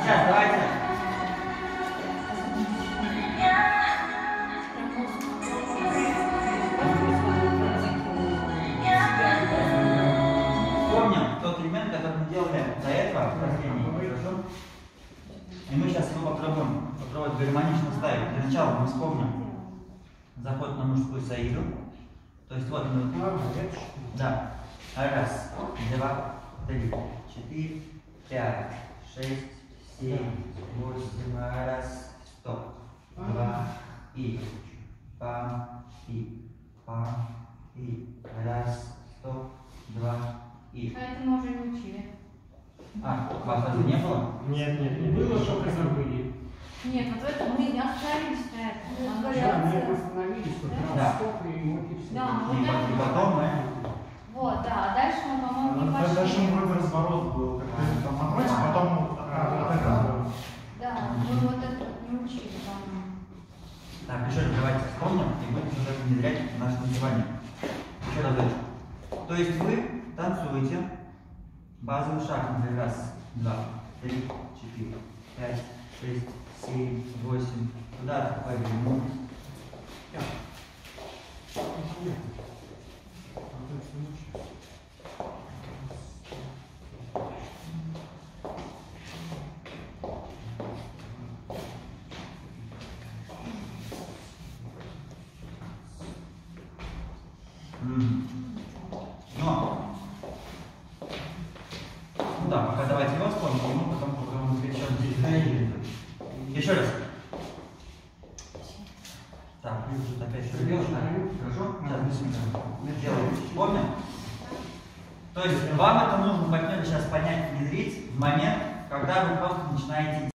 Сейчас, давайте. Вспомним тот элемент, который мы делали до этого, в хорошо? И мы сейчас его попробуем, попробовать гармонично ставить. Для начала мы вспомним заход на мужскую саиду. То есть вот мы... Да. Раз, два, три, четыре, пять, шесть. Раз, стоп. Два, и. Пам, и. Пам, и. Раз, стоп. Два, и. А это мы уже не учили. А, вас разве не было? Нет, нет, не было, только забыли. Нет, вот это мы не остановились на этом. Да, мы остановились, что Да. транспорт и вот и все. Да, И, вот это- и потом мы... Вот, да, а дальше мы, по-моему, не Да, Даже пошли. вроде разворот был, какой-то там матрос, Да. потом а, вот это. Да, мы вот это не учили, по-моему. Так, еще раз давайте вспомним и будем уже внедрять в наше танцевание. Еще разочек. То есть вы танцуете базовый шаг, например, раз, два, три, четыре, пять, шесть, семь, восемь. Туда повернул. М. да, пока давайте его вспомним, и мы потом попробуем перейдем здесь. Еще раз. Так, плюс тут опять делаешь, да? Хорошо? Сейчас быстренько. Делаем. Помним? То есть вам это нужно, партнеры, сейчас понять, внедрить в момент, когда вы просто начинаете